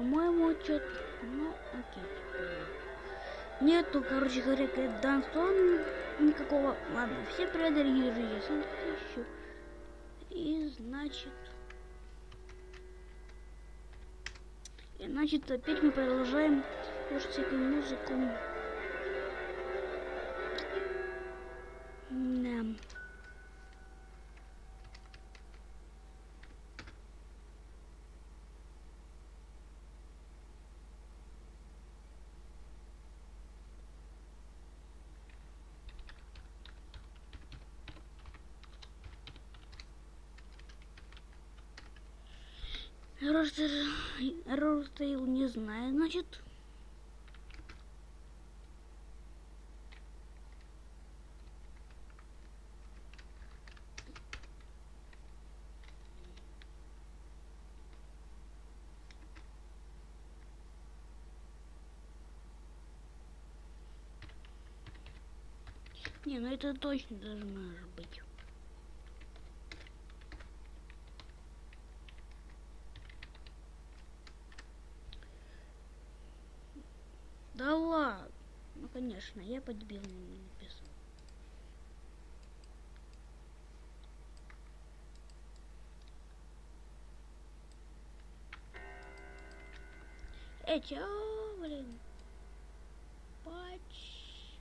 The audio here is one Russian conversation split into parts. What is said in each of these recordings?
По-моему, что-то... Ну, окей. Нету, короче говоря, Данстон никакого. Ладно, все привет, дорогие друзья, сам ищу. И значит... И значит, опять мы продолжаем слушать всякую музыку. Да. Ростер... Ростейл не знаю, значит. Не, ну это точно должно быть. Да ладно. Ну, конечно, я подбил написал. Эй, чё, блин? Патч.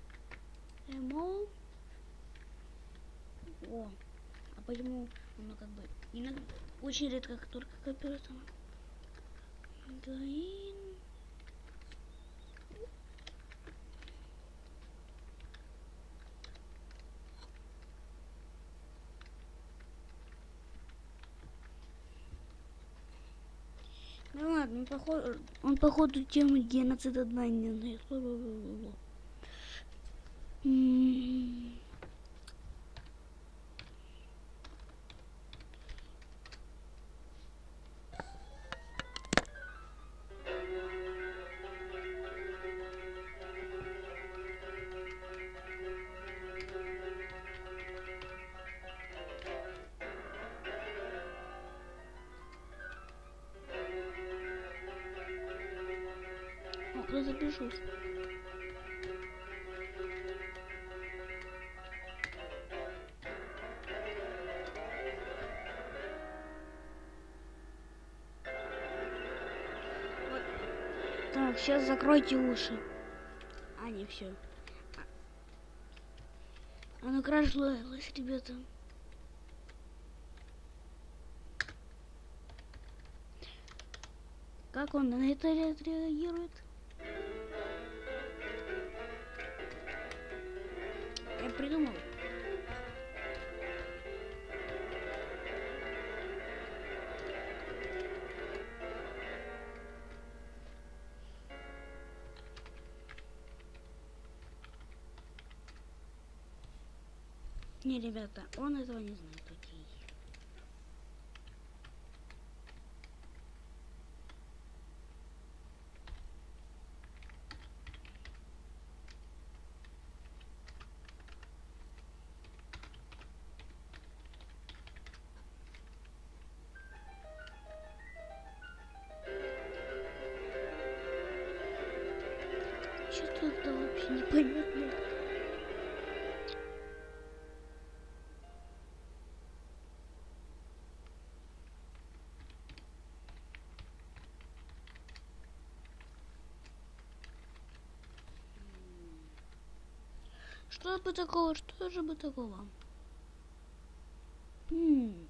Эмо. О, а почему оно как бы иногда очень редко только копируется. Магазин. Ну ладно, он походу, он походу тему геноцида одна не знает. Вот. Так, сейчас закройте уши. А, не все. А ну крашлось, ребята. Как он на это реагирует? Придумал. Не, ребята, он этого не знает, окей. Непонятно. Что бы такого? Что же бы такого? Хм.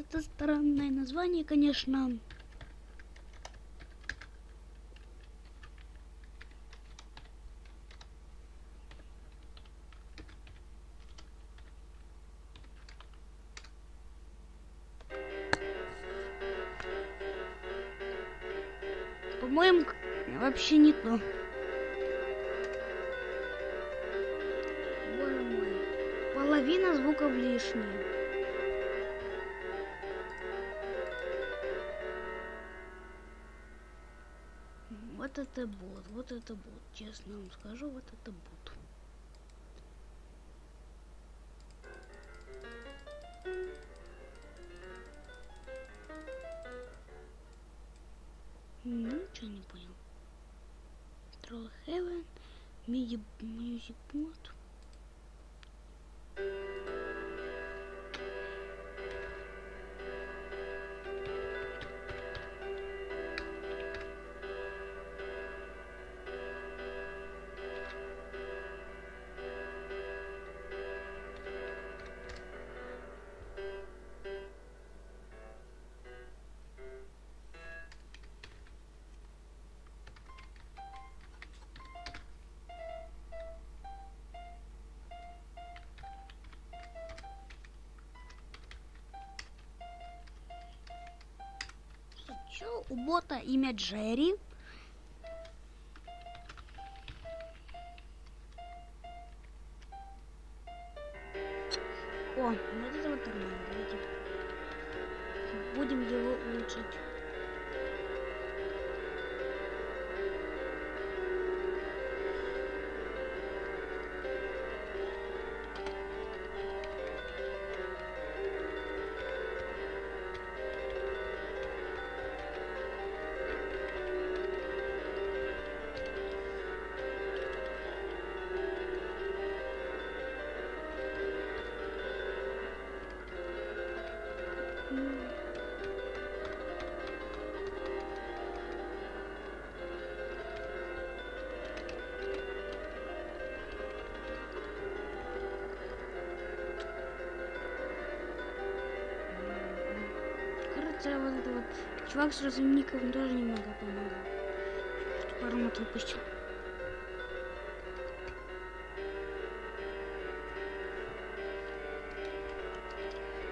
Это странное название, конечно. По-моему, вообще не то. половина звуков лишняя. Вот это бот, вот это бот, честно вам скажу, вот это бот. Ничего не понял. Troll Heaven, MIDI Music Mod. У бота имя Джерри. О, вот это вот нормально, давайте будем его улучшить. Кажется, вот это вот чувак с разумником тоже немного помогал. Пару мод выпустил.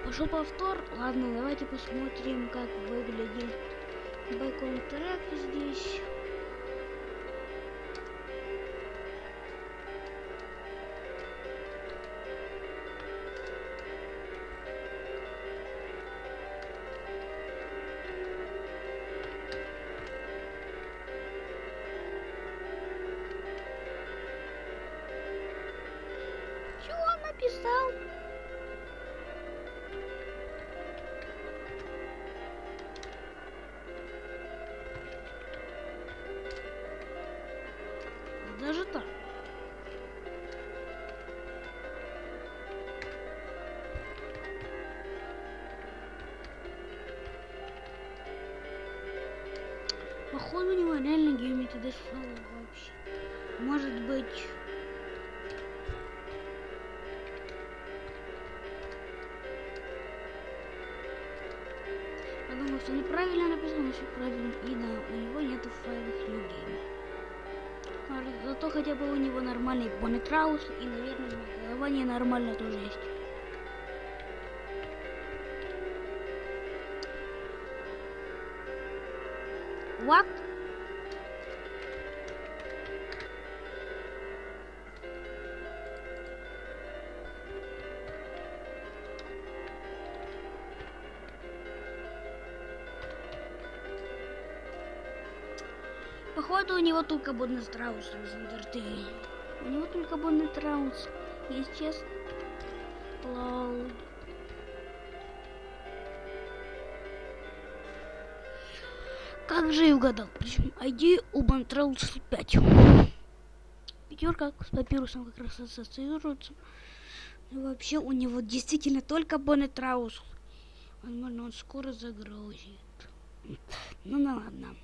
Пошел повтор. Ладно, давайте посмотрим, как выглядит бэкон трек здесь. Он написал? Походу у него реально геометрия вообще. Может быть... Потому что неправильно написано, все правильно. И да, у него нету файлов людей. Зато хотя бы у него нормальный бонетраус и, наверное, голосование нормально тоже есть. What? Походу у него только бонный страус Розендерты. У него только бонный траус. Если честно. Лол. Как же я угадал? Причем ID у Бонтраус 5. Пятерка с папирусом как раз ассоциируется. И вообще у него действительно только Боннет Траус. Возможно, он скоро загрузит. Ну, ну ладно.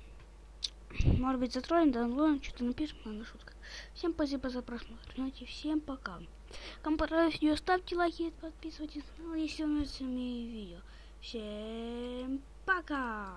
Может быть, затроем, даунлоудим, что-то напишем, ладно, шутка. Всем спасибо за просмотр. Знаете, всем пока. Кому понравилось видео, ставьте лайки, подписывайтесь на канал, если нравится мои видео. Всем пока!